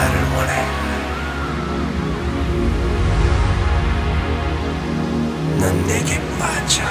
나를 원해. 넌 내게 빠져